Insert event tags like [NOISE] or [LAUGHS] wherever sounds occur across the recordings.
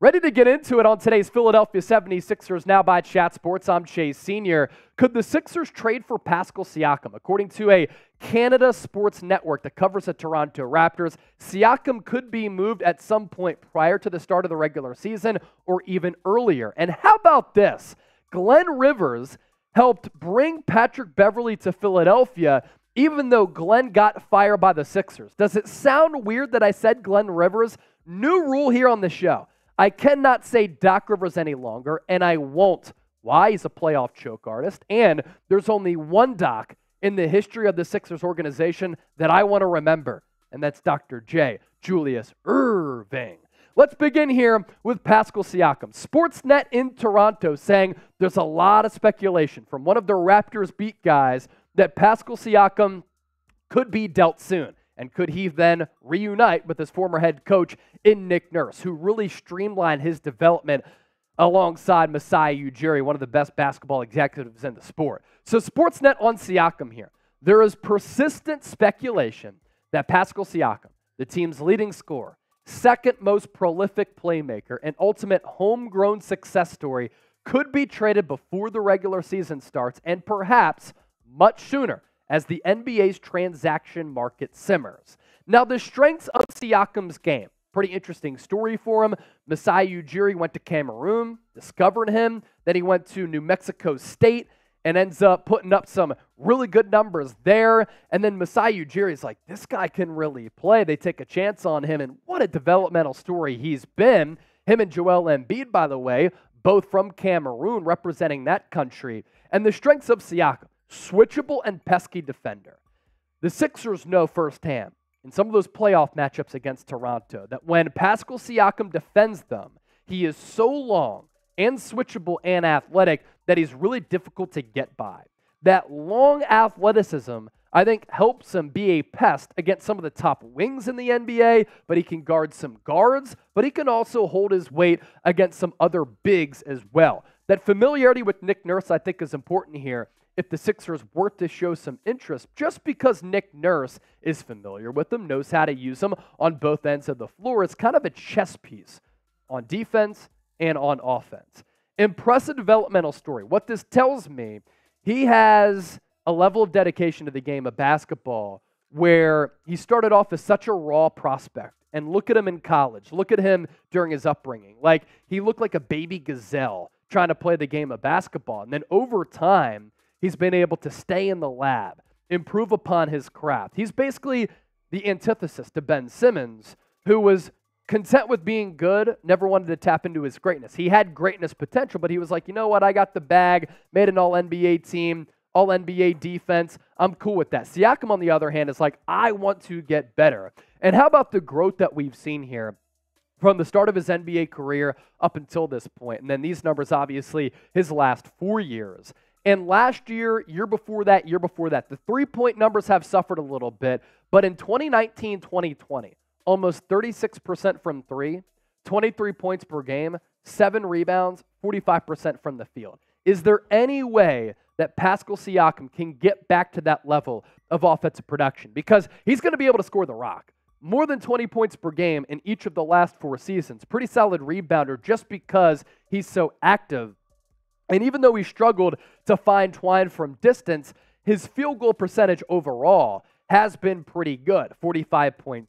Ready to get into it on today's Philadelphia 76ers Now by Chat Sports. I'm Chase Senior. Could the Sixers trade for Pascal Siakam? According to a Canada sports network that covers the Toronto Raptors, Siakam could be moved at some point prior to the start of the regular season or even earlier. And how about this? Glenn Rivers helped bring Patrick Beverley to Philadelphia even though Glenn got fired by the Sixers. Does it sound weird that I said Glenn Rivers? New rule here on the show. I cannot say Doc Rivers any longer, and I won't. Why? He's a playoff choke artist. And there's only one Doc in the history of the Sixers organization that I want to remember, and that's Dr. J. Julius Erving. Let's begin here with Pascal Siakam. Sportsnet in Toronto saying there's a lot of speculation from one of the Raptors beat guys that Pascal Siakam could be dealt soon. And could he then reunite with his former head coach in Nick Nurse, who really streamlined his development alongside Masai Ujiri, one of the best basketball executives in the sport? So, Sportsnet on Siakam here. There is persistent speculation that Pascal Siakam, the team's leading scorer, second most prolific playmaker, and ultimate homegrown success story, could be traded before the regular season starts and perhaps much sooner as the NBA's transaction market simmers. Now, the strengths of Siakam's game. Pretty interesting story for him. Masai Ujiri went to Cameroon, discovered him. Then he went to New Mexico State and ends up putting up some really good numbers there. And then Masai Ujiri is like, this guy can really play. They take a chance on him, and what a developmental story he's been. Him and Joel Embiid, by the way, both from Cameroon, representing that country. And the strengths of Siakam switchable and pesky defender. The Sixers know firsthand in some of those playoff matchups against Toronto that when Pascal Siakam defends them, he is so long and switchable and athletic that he's really difficult to get by. That long athleticism, I think, helps him be a pest against some of the top wings in the NBA, but he can guard some guards, but he can also hold his weight against some other bigs as well. That familiarity with Nick Nurse, I think, is important here if the Sixers were to show some interest, just because Nick Nurse is familiar with them, knows how to use them on both ends of the floor. It's kind of a chess piece on defense and on offense. Impressive developmental story. What this tells me, he has a level of dedication to the game of basketball where he started off as such a raw prospect. And look at him in college. Look at him during his upbringing. Like he looked like a baby gazelle trying to play the game of basketball. And then over time, He's been able to stay in the lab, improve upon his craft. He's basically the antithesis to Ben Simmons, who was content with being good, never wanted to tap into his greatness. He had greatness potential, but he was like, you know what? I got the bag, made an all NBA team, all NBA defense. I'm cool with that. Siakam, on the other hand, is like, I want to get better. And how about the growth that we've seen here? From the start of his NBA career up until this. And then these numbers, obviously, his last four years. And last year, year before that, year before that, the three point numbers have suffered a little bit. But in 2019 2020, almost 36% from three, 23 points per game, seven rebounds, 45% from the field. Is there any way that Pascal Siakam can get back to that level of offensive production? Because he's going to be able to score the rock. More than 20 points per game in each of the last four seasons. Pretty solid rebounder just because he's so active and even though he struggled to find Twine from distance, his field goal percentage overall has been pretty good 45.3,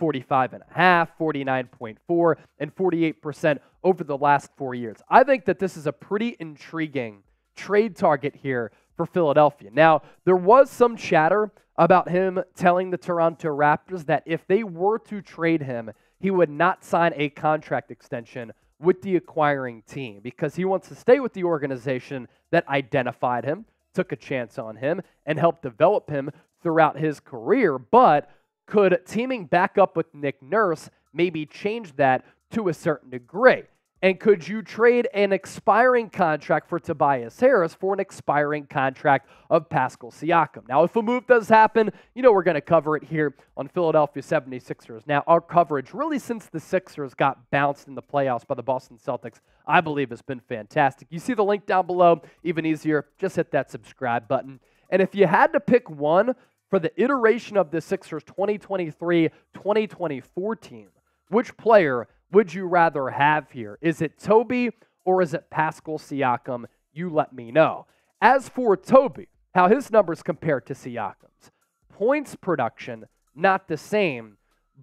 45.5, 49.4, and 48% over the last four years. I think that this is a pretty intriguing trade target here for Philadelphia. Now, there was some chatter about him telling the Toronto Raptors that if they were to trade him, he would not sign a contract extension with the acquiring team because he wants to stay with the organization that identified him, took a chance on him, and helped develop him throughout his career. But could teaming back up with Nick Nurse maybe change that to a certain degree? And could you trade an expiring contract for Tobias Harris for an expiring contract of Pascal Siakam? Now, if a move does happen, you know we're going to cover it here on Philadelphia 76ers. Now, our coverage, really since the Sixers got bounced in the playoffs by the Boston Celtics, I believe has been fantastic. You see the link down below, even easier, just hit that subscribe button. And if you had to pick one for the iteration of the Sixers 2023 2024 team, which player would you rather have here? Is it Toby or is it Pascal Siakam? You let me know. As for Toby, how his numbers compare to Siakam's points production, not the same,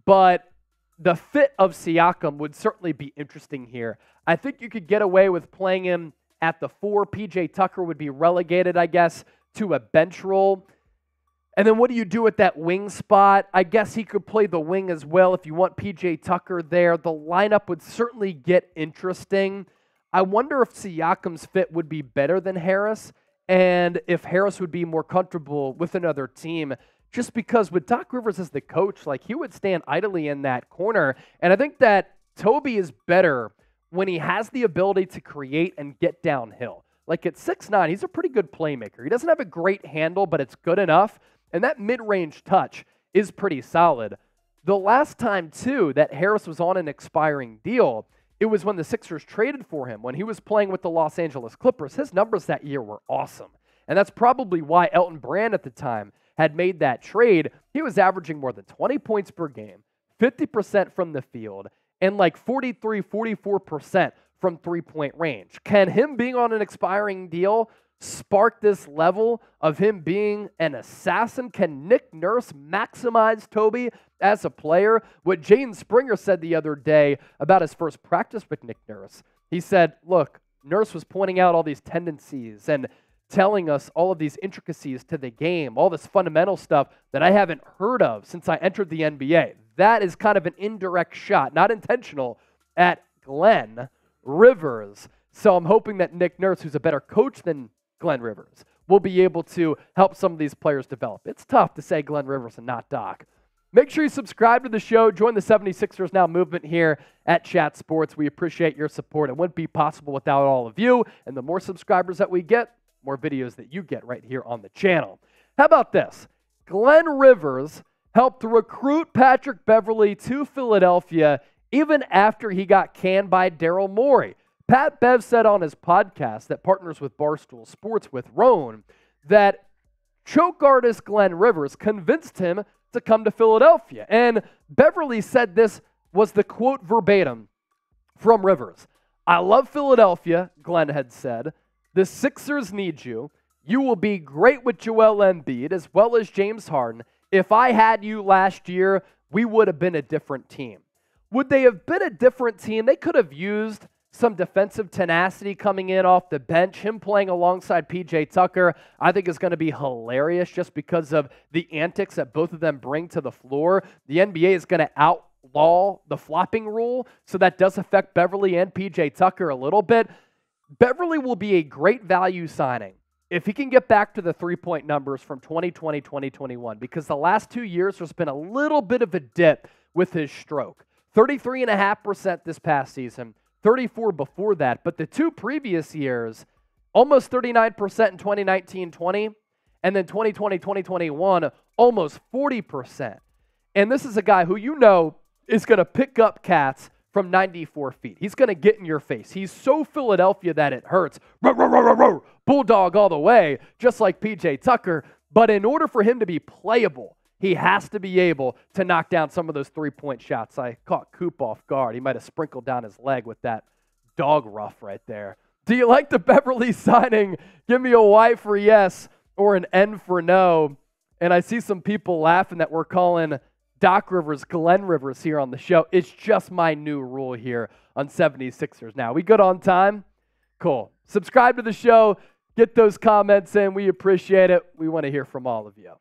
but the fit of Siakam would certainly be interesting here. I think you could get away with playing him at the four. PJ Tucker would be relegated, I guess, to a bench role. And then what do you do at that wing spot? I guess he could play the wing as well if you want PJ Tucker there. The lineup would certainly get interesting. I wonder if Siakam's fit would be better than Harris and if Harris would be more comfortable with another team. Just because with Doc Rivers as the coach, like he would stand idly in that corner. And I think that Toby is better when he has the ability to create and get downhill. Like at six nine, he's a pretty good playmaker. He doesn't have a great handle, but it's good enough. And that mid range touch is pretty solid. The last time, too, that Harris was on an expiring deal, it was when the Sixers traded for him. When he was playing with the Los Angeles Clippers, his numbers that year were awesome. And that's probably why Elton Brand at the time had made that trade. He was averaging more than 20 points per game, 50% from the field, and like 43, 44% from three point range. Can him being on an expiring deal spark this level of him being an assassin? Can Nick Nurse maximize Toby as a player? What Jaden Springer said the other day about his first practice with Nick Nurse, he said, Look, Nurse was pointing out all these tendencies and telling us all of these intricacies to the game, all this fundamental stuff that I haven't heard of since I entered the NBA. That is kind of an indirect shot, not intentional, at Glenn Rivers. So I'm hoping that Nick Nurse, who's a better coach than Glenn Rivers, will be able to help some of these players develop. It's tough to say Glenn Rivers and not Doc. Make sure you subscribe to the show. Join the 76ers Now movement here at Chat Sports. We appreciate your support. It wouldn't be possible without all of you. And the more subscribers that we get, more videos that you get right here on the channel. How about this? Glenn Rivers helped recruit Patrick Beverley to Philadelphia even after he got canned by Daryl Morey. Pat Bev said on his podcast that partners with Barstool Sports with Rone that choke artist Glenn Rivers convinced him to come to Philadelphia. And Beverley said this was the quote verbatim from Rivers. I love Philadelphia, Glenn had said. The Sixers need you. You will be great with Joel Embiid as well as James Harden. If I had you last year, we would have been a different team. Would they have been a different team? They could have used some defensive tenacity coming in off the bench. Him playing alongside PJ Tucker, I think is going to be hilarious just because of the antics that both of them bring to the floor. The NBA is going to outlaw the flopping rule, so that does affect Beverley and PJ Tucker a little bit. Beverley will be a great value signing if he can get back to the three point numbers from 2020 2021, because the last two years there's been a little bit of a dip with his stroke. 33.5% this past season, 34 before that. But the two previous years, almost 39% in 2019 20, and then 2020 2021, almost 40%. And this is a guy who you know is going to pick up cats from 94 feet. He's going to get in your face. He's so Philadelphia that it hurts. Bulldog all the way, just like PJ Tucker. But in order for him to be playable, he has to be able to knock down some of those three point shots. I caught Coop off guard. He might have sprinkled down his leg with that dog rough right there. Do you like the [LAUGHS] Beverley signing? Give me a Y for yes or an N for no. And I see some people laughing that we're calling Doc Rivers Glenn Rivers here on the show. It's just my new rule here on 76ers. Now, we good on time? Cool. Subscribe to the show. Get those comments in. We appreciate it. We want to hear from all of you.